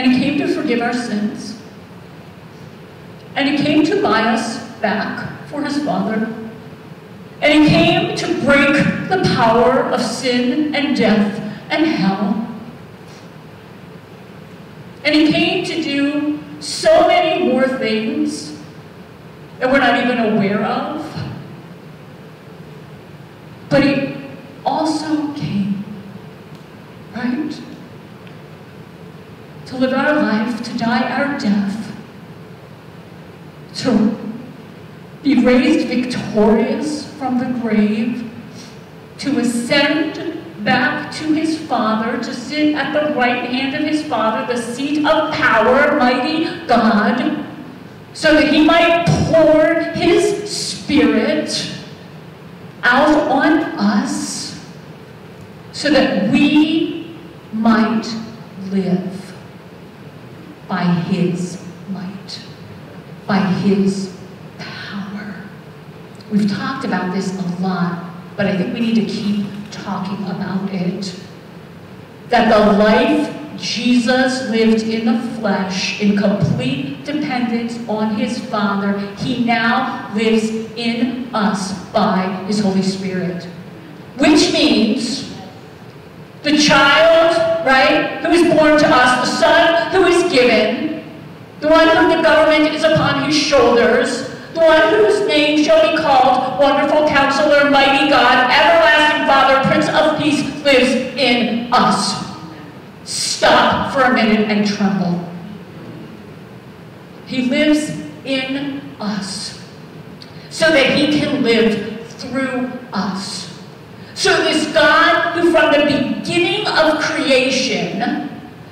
And he came to forgive our sins. And he came to buy us back for his Father. And he came to break the power of sin and death and hell. And he came to do so many more things that we're not even aware of. But he also came, right? To live our life, to die our death, to be raised victorious from the grave, to ascend back to his Father, to sit at the right hand of his Father, the seat of power, mighty God, so that he might pour his Spirit out on us, so that we might live by his might, by his power. We've talked about this a lot, but I think we need to keep talking about it. That the life Jesus lived in the flesh in complete dependence on his Father, he now lives in us by his Holy Spirit. Which means the child, right, who is born to us, the son who is the one whom the government is upon his shoulders, the one whose name shall be called Wonderful Counselor, Mighty God, Everlasting Father, Prince of Peace, lives in us. Stop for a minute and tremble. He lives in us so that he can live through us. So this God who from the beginning of creation,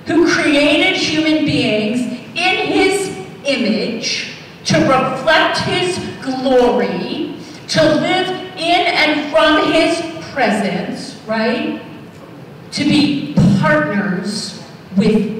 who created human beings image, to reflect his glory, to live in and from his presence, right? To be partners with.